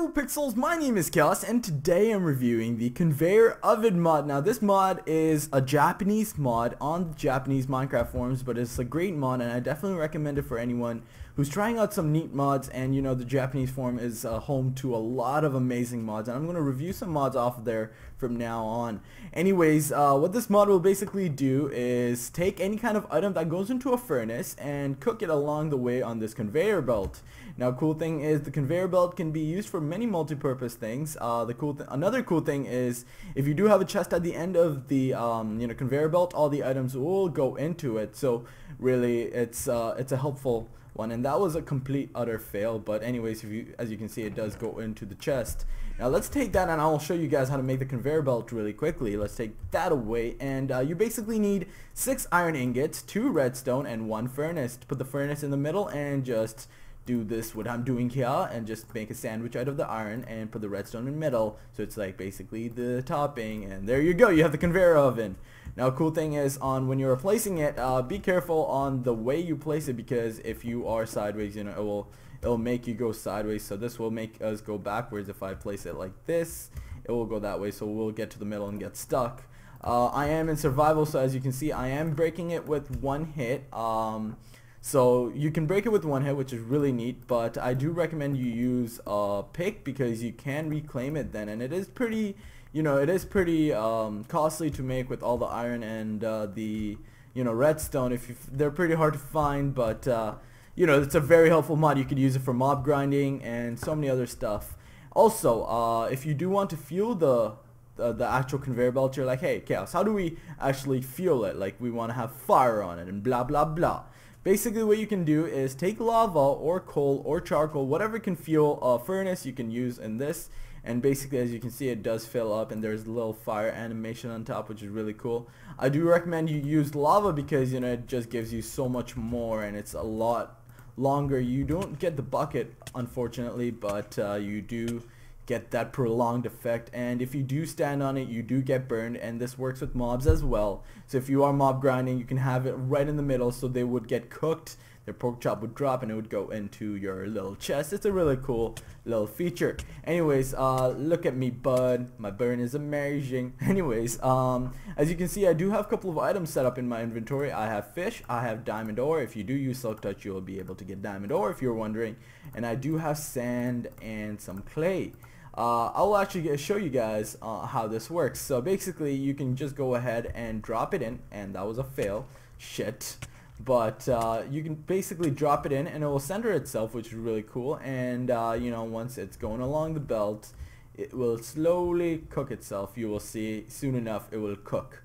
Hello Pixels, my name is Chaos and today I'm reviewing the Conveyor Oven mod. Now this mod is a Japanese mod on Japanese Minecraft forums but it's a great mod and I definitely recommend it for anyone who's trying out some neat mods and you know the Japanese forum is uh, home to a lot of amazing mods and I'm going to review some mods off of there from now on. Anyways, uh, what this mod will basically do is take any kind of item that goes into a furnace and cook it along the way on this conveyor belt. Now cool thing is the conveyor belt can be used for many multi-purpose things. Uh, the cool th another cool thing is if you do have a chest at the end of the um, you know conveyor belt, all the items will go into it. So really, it's uh, it's a helpful one. And that was a complete utter fail. But anyways if you as you can see it does go into the chest. Now let's take that and I'll show you guys how to make the conveyor belt really quickly. Let's take that away. And uh, you basically need six iron ingots two redstone and one furnace. Put the furnace in the middle and just do this what I'm doing here and just make a sandwich out of the iron and put the redstone in the middle so it's like basically the topping and there you go you have the conveyor oven. Now cool thing is on when you're replacing it uh, be careful on the way you place it because if you are sideways you know it will it'll make you go sideways. So this will make us go backwards if I place it like this. It will go that way so we'll get to the middle and get stuck. Uh, I am in survival so as you can see I am breaking it with one hit. Um, so you can break it with one hit, which is really neat, but I do recommend you use a pick because you can reclaim it then, and it is pretty, you know, it is pretty um, costly to make with all the iron and uh, the, you know, redstone. If they're pretty hard to find, but uh, you know, it's a very helpful mod. You could use it for mob grinding and so many other stuff. Also, uh, if you do want to fuel the the actual conveyor belt, you're like, hey, Chaos, how do we actually fuel it? Like, we want to have fire on it and blah, blah, blah. Basically what you can do is take lava or coal or charcoal, whatever can fuel a furnace you can use in this and basically as you can see it does fill up and there's a little fire animation on top which is really cool. I do recommend you use lava because you know it just gives you so much more and it's a lot longer. You don't get the bucket unfortunately but uh, you do get that prolonged effect. And if you do stand on it you do get burned. And this works with mobs as well. So if you are mob grinding you can have it right in the middle so they would get cooked their pork chop would drop and it would go into your little chest. It's a really cool little feature. Anyways uh, look at me bud. My burn is amazing. Anyways um, as you can see I do have a couple of items set up in my inventory. I have fish I have diamond ore. If you do use silk touch you'll be able to get diamond ore if you're wondering. And I do have sand and some clay. Uh, I'll actually show you guys uh, how this works. So basically you can just go ahead and drop it in and that was a fail. Shit. But uh, you can basically drop it in and it will center itself which is really cool and uh, you know once it's going along the belt it will slowly cook itself. You will see soon enough it will cook.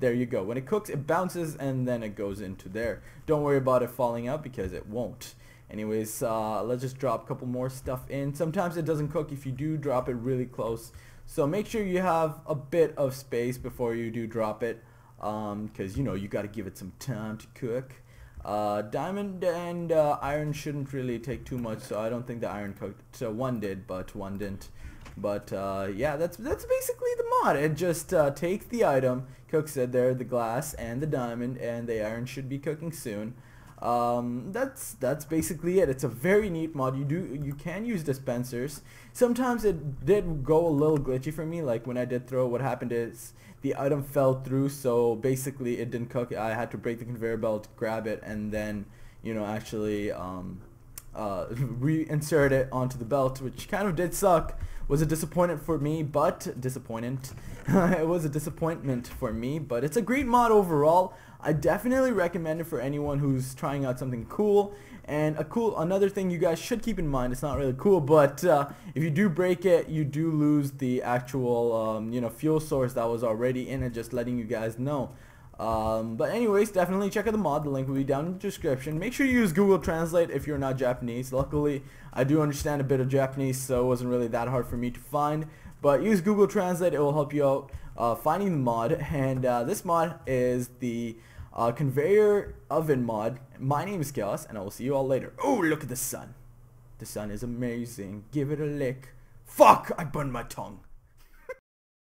There you go. When it cooks it bounces and then it goes into there. Don't worry about it falling out because it won't. Anyways, uh, let's just drop a couple more stuff in. Sometimes it doesn't cook if you do drop it really close. So make sure you have a bit of space before you do drop it. Because, um, you know, you got to give it some time to cook. Uh, diamond and uh, iron shouldn't really take too much, so I don't think the iron cooked. So one did, but one didn't. But uh, yeah, that's that's basically the mod. It just uh, takes the item, cooks it there, the glass and the diamond, and the iron should be cooking soon um, that's that's basically it. It's a very neat mod. You do you can use dispensers. Sometimes it did go a little glitchy for me. Like when I did throw, what happened is the item fell through. So basically, it didn't cook. I had to break the conveyor belt, grab it, and then you know actually um, uh, reinsert it onto the belt, which kind of did suck. Was a disappointment for me, but disappointment. it was a disappointment for me, but it's a great mod overall. I definitely recommend it for anyone who's trying out something cool. And a cool another thing you guys should keep in mind, it's not really cool, but uh, if you do break it, you do lose the actual um, you know fuel source that was already in it. Just letting you guys know. Um, but anyways, definitely check out the mod. The link will be down in the description. Make sure you use Google Translate if you're not Japanese. Luckily, I do understand a bit of Japanese, so it wasn't really that hard for me to find. But use Google Translate. It will help you out uh, finding the mod. And uh, this mod is the uh, conveyor oven mod. My name is Chaos, and I will see you all later. Oh, look at the sun. The sun is amazing. Give it a lick. Fuck! I burned my tongue.